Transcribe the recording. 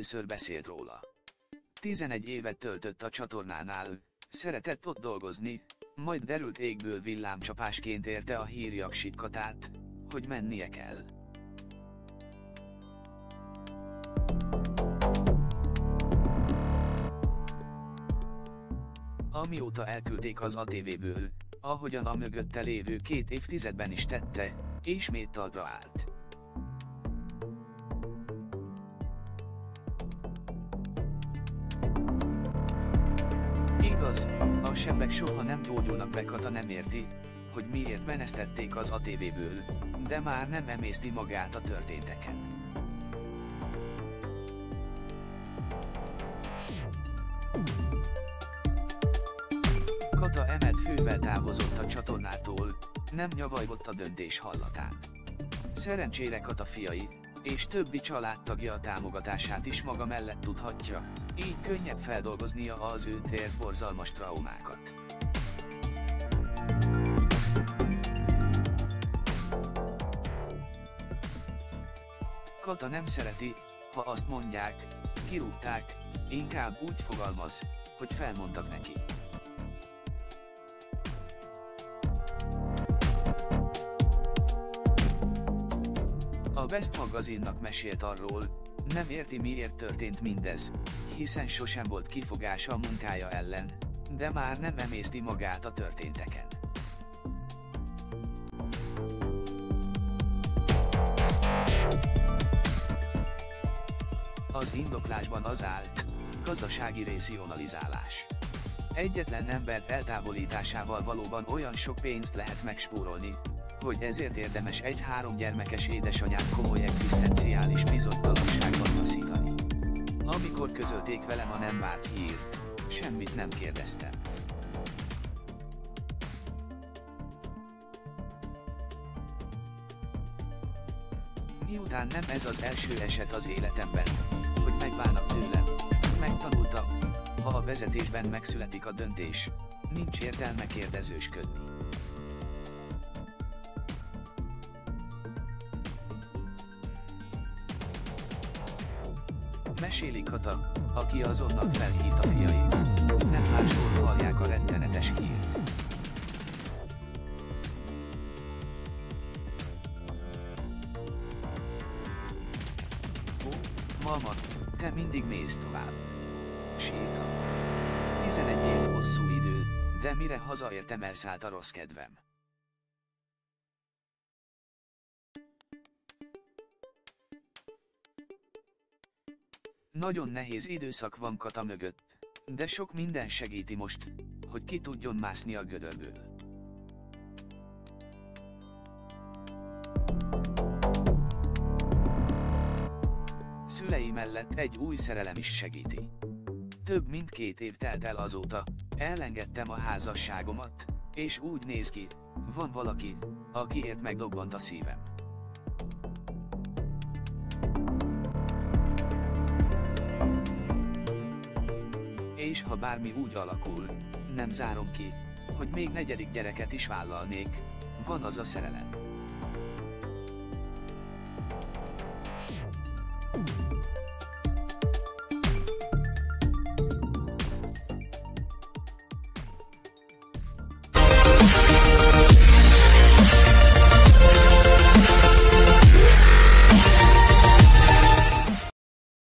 először beszélt róla. 11 évet töltött a csatornánál, szeretett ott dolgozni, majd derült égből villámcsapásként érte a hírjaksit katát, hogy mennie kell. Amióta elküldték az ATV-ből, ahogyan a mögötte lévő két évtizedben is tette, ismét talpra állt. Igaz, a sebek soha nem gyógyulnak meg Kata nem érti, hogy miért menesztették az ATV-ből, de már nem emészti magát a történteken. Kata emelt fővel távozott a csatornától, nem nyavajgott a döntés hallatán. Szerencsére Kata fiai, és többi családtagja a támogatását is maga mellett tudhatja, így könnyebb feldolgoznia az ő tért borzalmas traumákat. Kata nem szereti, ha azt mondják, kirúgták, inkább úgy fogalmaz, hogy felmondtak neki. A Best magazinnak mesélt arról, nem érti miért történt mindez, hiszen sosem volt kifogása a munkája ellen, de már nem emészti magát a történteken. Az indoklásban az állt, gazdasági részionalizálás. Egyetlen ember eltávolításával valóban olyan sok pénzt lehet megspórolni, hogy ezért érdemes egy három gyermekes édesanyát komoly egzisztenciális bizonytalanságban taszítani. Amikor közölték velem a nem várt hír, semmit nem kérdeztem. Miután nem ez az első eset az életemben, hogy megválnak tőlem, megtanultam, ha a vezetésben megszületik a döntés, nincs értelme kérdezősködni. Meséli Kata, aki azonnal felhívta fiait. Nem máshol hallják a rettenetes hírt. Ó, mama, te mindig mész tovább. Séta. 11 év hosszú idő, de mire hazaértem elszállt a rossz kedvem. Nagyon nehéz időszak van Kata mögött, de sok minden segíti most, hogy ki tudjon mászni a gödörből. Szülei mellett egy új szerelem is segíti. Több mint két év telt el azóta, elengedtem a házasságomat, és úgy néz ki, van valaki, akiért megdobbant a szívem. És ha bármi úgy alakul, nem zárom ki, hogy még negyedik gyereket is vállalnék, van az a szerelem.